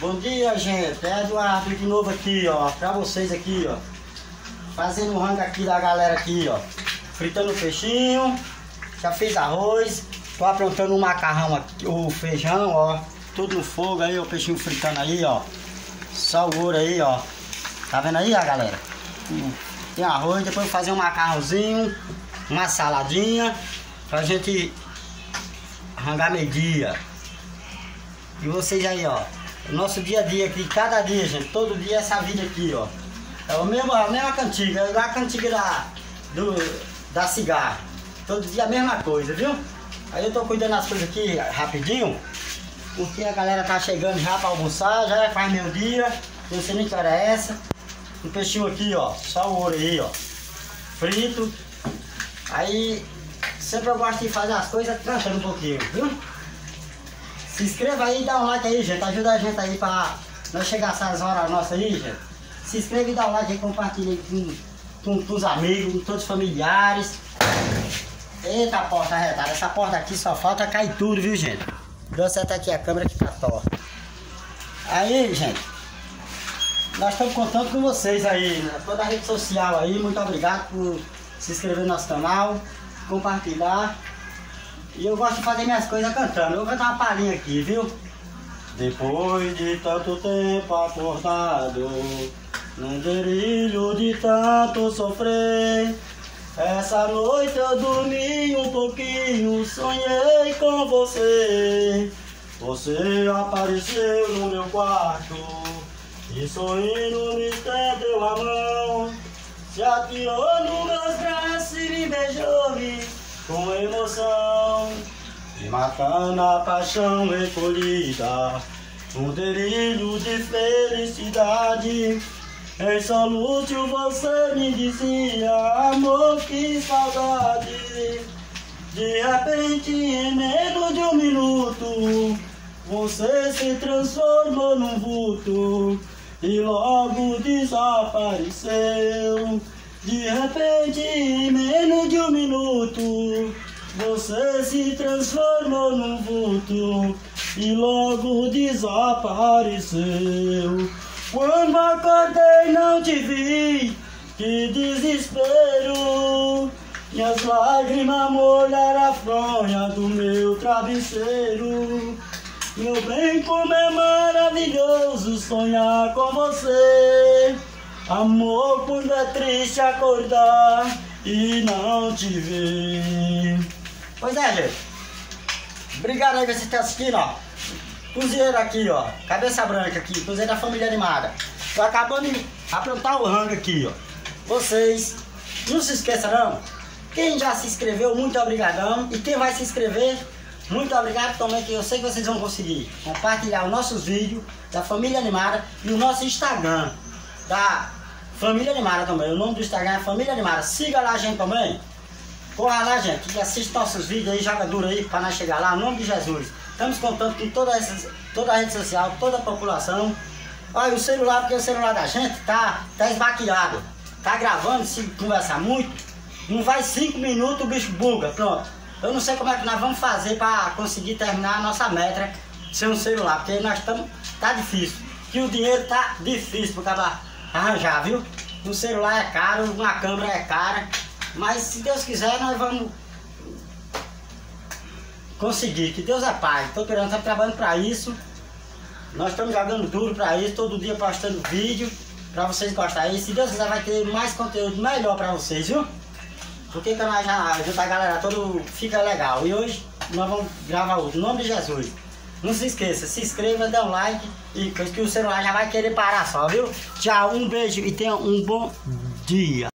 Bom dia, gente. É Eduardo de novo aqui, ó. Pra vocês aqui, ó. Fazendo o rango aqui da galera aqui, ó. Fritando o peixinho. Já fiz arroz. Tô aprontando o macarrão aqui, o feijão, ó. Tudo no fogo aí, o peixinho fritando aí, ó. Só o ouro aí, ó. Tá vendo aí, ó, galera? Tem arroz, depois vou fazer um macarrãozinho, uma saladinha. Pra gente rangar meio-dia. E vocês aí, ó. O nosso dia a dia aqui, cada dia, gente, todo dia essa vida aqui, ó. É o mesmo, a mesma cantiga, é a cantiga da, do, da cigarra. Todo dia a mesma coisa, viu? Aí eu tô cuidando das coisas aqui rapidinho, porque a galera tá chegando já pra almoçar, já faz meio dia, não sei nem que hora é essa. Um peixinho aqui, ó, só o ouro aí, ó. Frito. Aí, sempre eu gosto de fazer as coisas cantando um pouquinho, viu? Se inscreva aí e dá um like aí, gente. Ajuda a gente aí pra nós chegar essas horas nossas aí, gente. Se inscreva e dá um like aí, compartilha aí com, com, com os amigos, com todos os familiares. Eita porta arretada, essa porta aqui só falta cair tudo, viu gente? Deu certo aqui a câmera que tá torta. Aí, gente, nós estamos contando com vocês aí, né? toda a rede social aí, muito obrigado por se inscrever no nosso canal, compartilhar. E eu gosto de fazer minhas coisas cantando. Eu vou cantar uma palhinha aqui, viu? Depois de tanto tempo acordado, num delírio de tanto sofrer. Essa noite eu dormi um pouquinho, sonhei com você. Você apareceu no meu quarto e sorrindo me estendeu a mão. Se atirou nos meus braços e me beijou-me com emoção. E matando a paixão recolhida, um delírio de felicidade. Em solúcio você me dizia, amor, que saudade. De repente, em menos de um minuto, você se transformou num vulto e logo desapareceu. De repente, em menos de um minuto, você se transformou num vulto e logo desapareceu. Quando acordei não te vi, que desespero. Minhas lágrimas molharam a fronha do meu travesseiro. Meu bem, como é maravilhoso sonhar com você. Amor, quando é triste acordar e não te ver. Pois é, gente. Obrigado aí você está assistindo, ó. Cozinheiro aqui, ó. Cabeça branca aqui. Cozinheiro da família animada. Tô acabando de aprontar o rango aqui, ó. Vocês, não se esqueçam. Quem já se inscreveu, muito obrigadão. E quem vai se inscrever, muito obrigado também, que eu sei que vocês vão conseguir compartilhar os nossos vídeos da Família Animada e o nosso Instagram da Família Animada também. O nome do Instagram é Família Animada. Siga lá a gente também. Corra lá, gente, e assiste nossos vídeos aí, joga duro aí para nós chegar lá, em nome de Jesus. Estamos contando com toda, essa, toda a rede social, toda a população. Olha, o celular, porque o celular da gente tá, tá esbaqueado. Tá gravando, se conversar muito, não vai cinco minutos o bicho buga, pronto. Eu não sei como é que nós vamos fazer para conseguir terminar a nossa meta sem um celular, porque nós estamos. tá difícil. Que o dinheiro tá difícil para acabar arranjar, viu? Um celular é caro, uma câmera é cara. Mas se Deus quiser, nós vamos conseguir, que Deus é Pai. Estou querendo, estamos trabalhando para isso. Nós estamos jogando duro para isso, todo dia postando vídeo para vocês gostarem. E se Deus quiser, vai ter mais conteúdo melhor para vocês, viu? Porque o canal já ajuda a galera todo fica legal. E hoje nós vamos gravar. Em nome de Jesus. Não se esqueça, se inscreva, dê um like e que o celular já vai querer parar só, viu? Tchau, um beijo e tenha um bom dia.